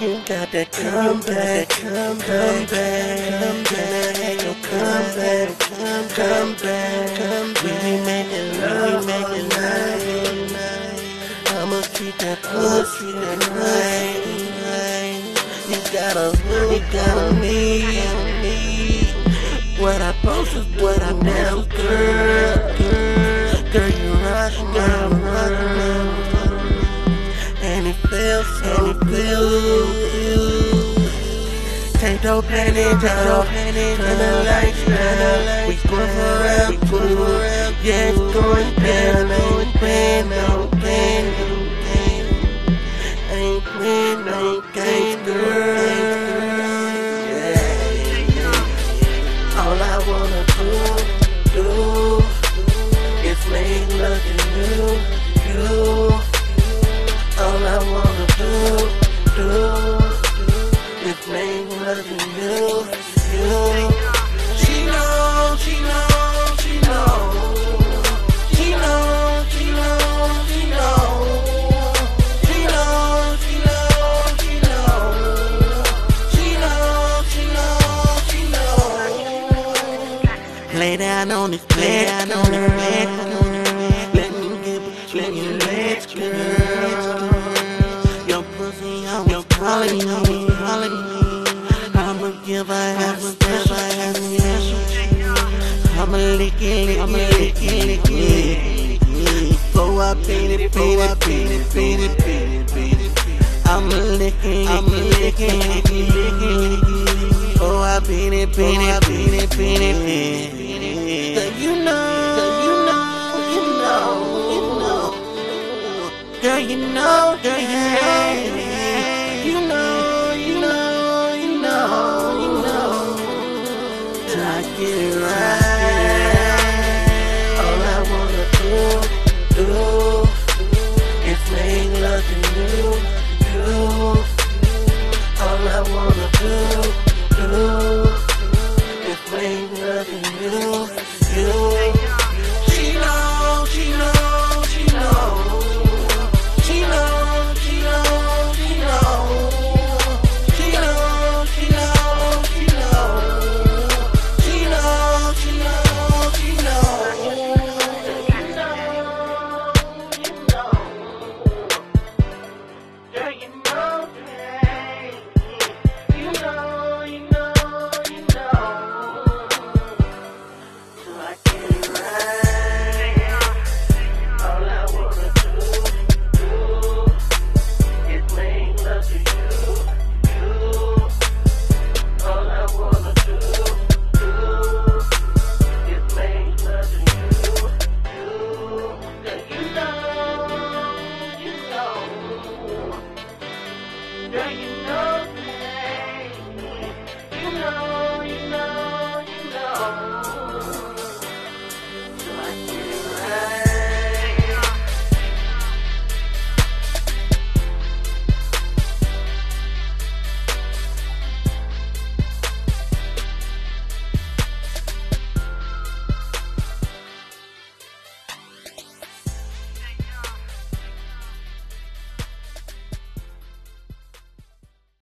You got that come back, come back, come back, come back, come, back. We be making love, we making love. I'ma treat that pussy that right. You gotta, you gotta. What I post is what I now, girl, girl, girl, no panic, no panic, turn the lights down. We going for real, we going for real. Yeah, it's going down. I ain't playing no game. I ain't playing no games, girl. To you, you. She knows, she knows, she knows. She knows, she knows, she knows. She knows, she knows, she knows. She knows, she knows, she knows. Lay down on this, lay down on this bed. Let me get between your legs, girl. Your pussy always calling me. Lick I'ma lick it, lick it. Before I beat it, beat it, beat it, it, it, it. I'ma lick it, I'ma lick it, lick lick. Before I beat it, beat it, beat it, it. You know, you know, you know, you know. Girl, you know, girl, you know. You know, you know, you know, you know. Till I get it right. You.